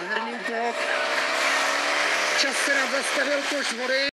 nádherný útok. Čas se nám zastavil koš vody.